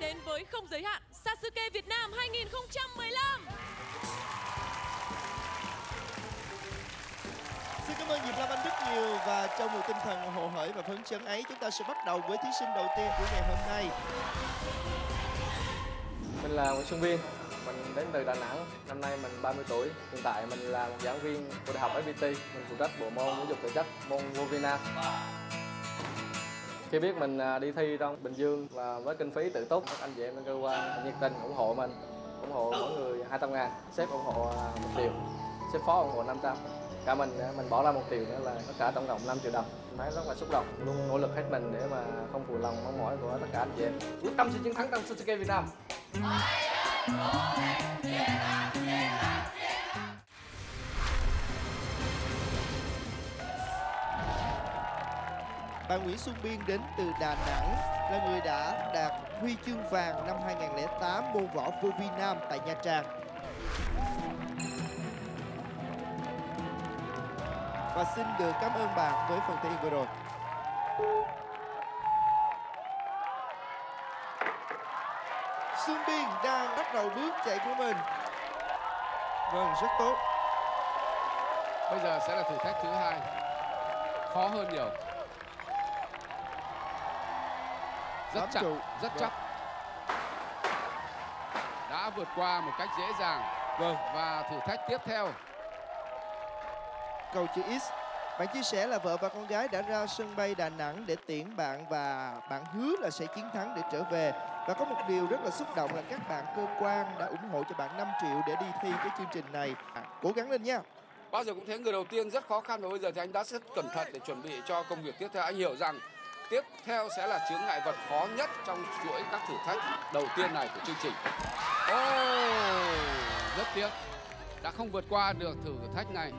đến với không giới hạn Sasuke Việt Nam 2015. Xin cảm ơn Diệp Lam Anh rất nhiều và trong một tinh thần hồ hởi và phấn chấn ấy chúng ta sẽ bắt đầu với thí sinh đầu tiên của ngày hôm nay. Mình là Nguyễn Xuân Viên, mình đến từ Đà Nẵng, năm nay mình 30 tuổi. Hiện tại mình là một giảng viên của Đại học FPT, mình phụ trách bộ môn giáo dục thể chất, môn vô Việt Nam. Khi biết mình à, đi thi trong Bình Dương và với kinh phí tự túc, các anh chị em bên cơ quan nhiệt tình ủng hộ mình, ủng hộ mỗi người 200 ngàn, sếp ủng hộ à, một triệu, sếp phó ủng hộ 500 cả mình à, mình bỏ ra một triệu nữa là tất cả tổng cộng 5 triệu đồng. Mình thấy rất là xúc động luôn nỗ lực hết mình để mà không phụ lòng mong mỏi của tất cả anh chị em. Quyết tâm sẽ chiến thắng trong Suzuki Việt Nam. Bạn Nguyễn Xuân Biên đến từ Đà Nẵng là người đã đạt huy chương vàng năm 2008 môn võ vô vi nam tại Nha Trang. Và xin được cảm ơn bạn với phần thi vừa rồi. Xuân Biên đang bắt đầu bước chạy của mình. Vâng, rất tốt. Bây giờ sẽ là thử thách thứ hai. Khó hơn nhiều. Rất chặt, trụ. rất Vâng. chắc. Đã vượt qua một cách dễ dàng. Vâng. Và thử thách tiếp theo Câu chữ X. Bạn chia sẻ là vợ và con gái đã ra sân bay Đà Nẵng để tiễn bạn và bạn hứa là sẽ chiến thắng để trở về. Và có một điều rất là xúc động là các bạn cơ quan đã ủng hộ cho bạn 5 triệu để đi thi cái chương trình này. À, Cố gắng lên nha. Bao giờ cũng thấy người đầu tiên rất khó khăn và bây giờ thì anh đã rất cẩn thận để chuẩn bị cho công việc tiếp theo. Anh hiểu rằng tiếp theo sẽ là chướng ngại vật khó nhất trong chuỗi các thử thách đầu tiên này của chương trình. Oh, rất tiếc đã không vượt qua được thử thách này.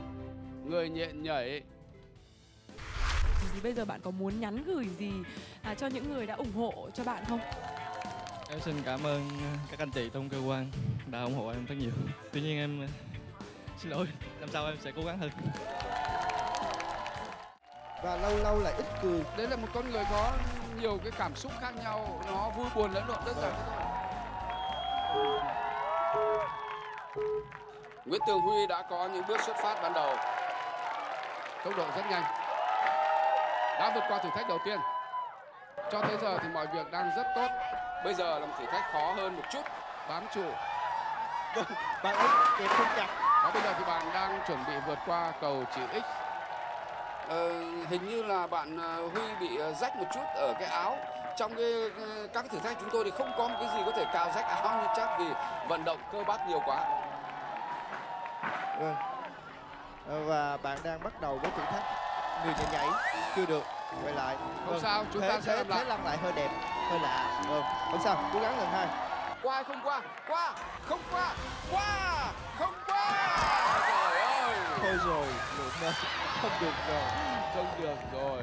Người nhện nhảy Thì bây giờ bạn có muốn nhắn gửi gì à, cho những người đã ủng hộ cho bạn không? Em xin cảm ơn các anh chị trong cơ quan đã ủng hộ em rất nhiều. Tuy nhiên em xin lỗi, năm sau em sẽ cố gắng hơn. Và lâu lâu lại ít cười. đấy là một con người có nhiều cái cảm xúc khác nhau. Nó vui buồn lẫn lộn đơn giản thôi. Nguyễn Tường Huy đã có những bước xuất phát ban đầu. Tốc độ rất nhanh. Đã vượt qua thử thách đầu tiên. Cho tới giờ thì mọi việc đang rất tốt. Bây giờ là một thử thách khó hơn một chút. Bám trụ. Vâng, bạn ấy kẹp không chặt. và bây giờ thì bạn đang chuẩn bị vượt qua cầu chữ X Ờ, hình như là bạn ờ, Huy bị ờ, rách một chút ở cái áo. Trong cái các cái thử thách chúng tôi thì không có một cái gì có thể cào rách áo như chắc vì vận động cơ bắp nhiều quá. Vâng. Và bạn đang bắt đầu với thử thách. Người nhảy nhảy chưa được quay lại. Không sao, chúng thế, ta sẽ thế, thế lăn lại hơi đẹp hơi lạ. Vâng. Không sao cố gắng lần hai. Qua không qua? Qua không qua? Qua không qua thôi rồi một không được rồi, không được rồi.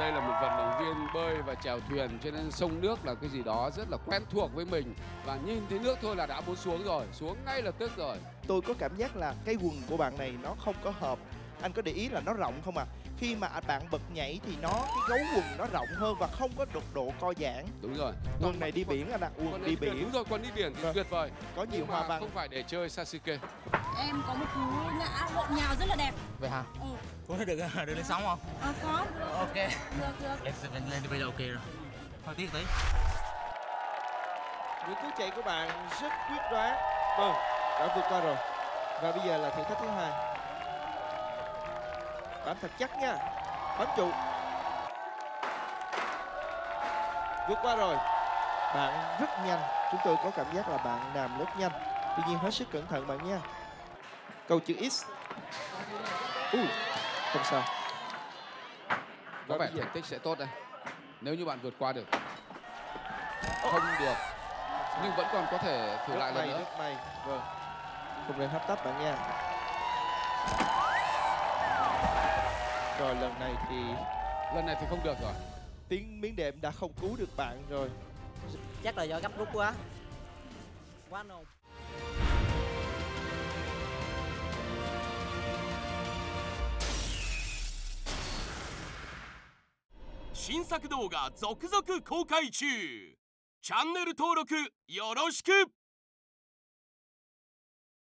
Đây là một vận động viên bơi và chèo thuyền cho nên sông nước là cái gì đó rất là quen thuộc với mình. Và nhìn thấy nước thôi là đã muốn xuống rồi, xuống ngay lập tức rồi. Tôi có cảm giác là cái quần của bạn này nó không có hợp anh có để ý là nó rộng không à khi mà bạn bật nhảy thì nó cái gấu quần nó rộng hơn và không có độ độ co giãn đúng rồi quần này đi biển anh ạ quần Quần đi biển đúng rồi quần đi biển thì Vâng. tuyệt vời có nhiều hoa văn không phải để chơi Sasuke em có một cú ngã lộn nhào rất là đẹp Vậy hả? ừ. Có thể được được lên sóng không? à, có được Ok. được được Lên lên, lên bây giờ ok rồi. Thôi tiếc tí. những cú chạy của bạn rất quyết đoán vâng đã vượt qua rồi và bây giờ là thử thách thứ hai bám thật chắc nha. Bám trụ. Vượt qua rồi. Bạn rất nhanh. Chúng tôi có cảm giác là bạn làm rất nhanh. Tuy nhiên hết sức cẩn thận bạn nha. Câu chữ x. Ui không sao. Có vẻ thành tích sẽ tốt đây. Nếu như bạn vượt qua được. Không được. Nhưng vẫn còn có thể thử rất lại lần nữa. may. Vâng. Không nên hấp tấp bạn nha rồi lần này thì lần này thì không được rồi tiếng miếng đệm đã không cứu được bạn rồi Chắc là do gấp rút quá. Quá nôn. 新作動画続々公開中 チャンネル登録よろしく